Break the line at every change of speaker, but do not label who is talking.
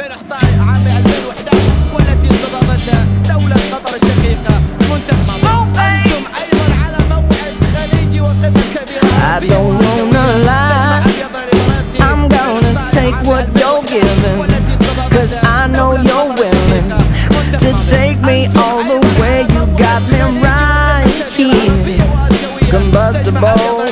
2011 عام 2011 والتي دولة قطر الشقيقة أنتم أيضا على موعد خليجي
I don't wanna lie I'm gonna take what you're giving Cause I know you're willing To take me all the way You got me right here. Combustible